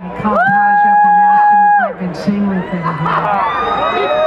He called Taj up and asked him if I could sing with him.